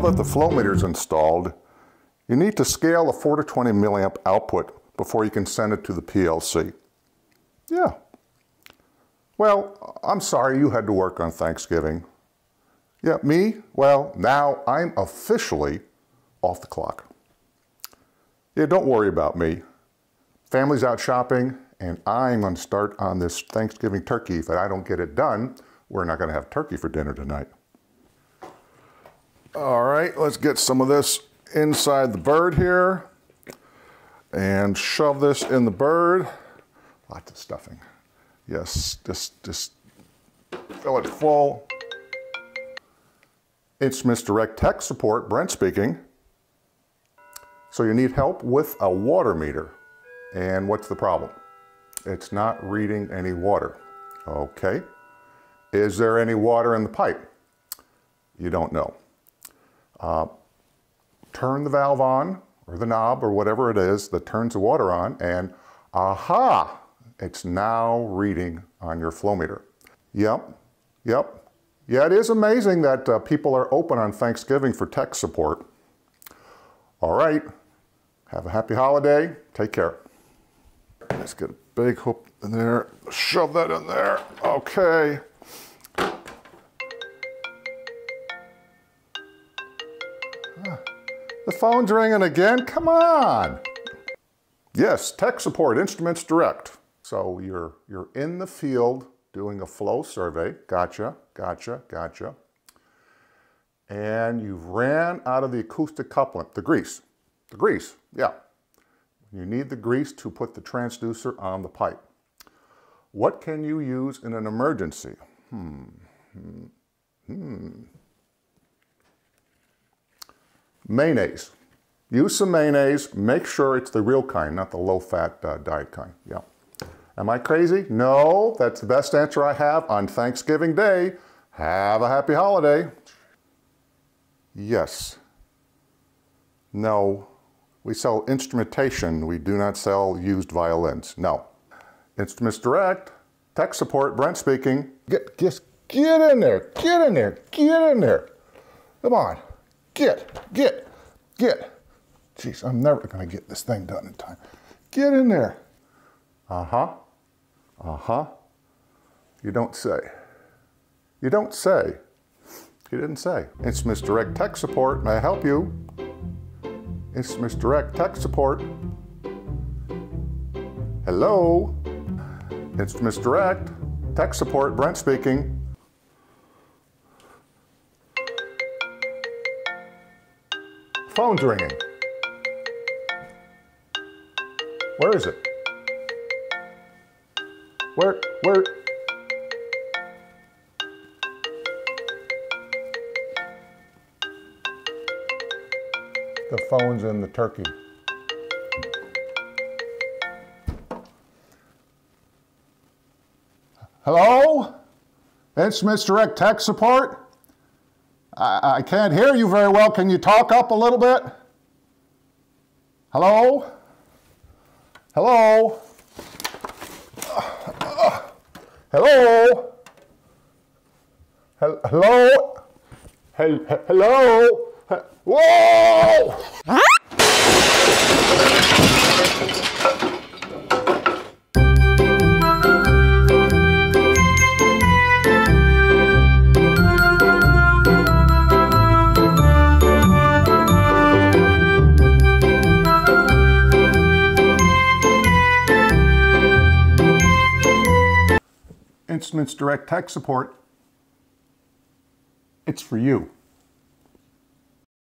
that the flow meter is installed, you need to scale the 4 to 20 milliamp output before you can send it to the PLC. Yeah. Well, I'm sorry you had to work on Thanksgiving. Yeah, me? Well, now I'm officially off the clock. Yeah, don't worry about me. Family's out shopping, and I'm going to start on this Thanksgiving turkey. If I don't get it done, we're not going to have turkey for dinner tonight. All right, let's get some of this inside the bird here and shove this in the bird. Lots of stuffing. Yes, just, just fill it full. Instruments Direct Tech Support, Brent speaking. So you need help with a water meter. And what's the problem? It's not reading any water. Okay. Is there any water in the pipe? You don't know. Uh, turn the valve on, or the knob, or whatever it is that turns the water on, and aha, it's now reading on your flow meter. Yep, yep. Yeah, it is amazing that uh, people are open on Thanksgiving for tech support. All right, have a happy holiday. Take care. Let's get a big hook in there. Shove that in there. Okay. The phone's ringing again. Come on. Yes, tech support, Instruments Direct. So you're, you're in the field doing a flow survey. Gotcha, gotcha, gotcha. And you've ran out of the acoustic couplant, the grease. The grease, yeah. You need the grease to put the transducer on the pipe. What can you use in an emergency? Hmm, hmm, hmm. Mayonnaise. Use some mayonnaise. Make sure it's the real kind, not the low-fat uh, diet kind. Yeah. Am I crazy? No, that's the best answer I have on Thanksgiving Day. Have a happy holiday. Yes. No. We sell instrumentation. We do not sell used violins. No. Instruments Direct, tech support, Brent speaking. Get, just get in there, get in there, get in there. Come on, get, get, get. Jeez, I'm never gonna get this thing done in time. Get in there. Uh-huh. Uh-huh. You don't say. You don't say. He didn't say. Instruments Direct Tech Support, may I help you? Instruments Direct Tech Support. Hello? Instruments Direct, Tech Support, Brent speaking. Phone's ringing. Where is it? Where, where? The phone's in the turkey. Hello? Instruments Direct Tech Support? I, I can't hear you very well. Can you talk up a little bit? Hello? Hello? Hello? Hello? Hello? Whoa! Instruments Direct Tech Support, it's for you.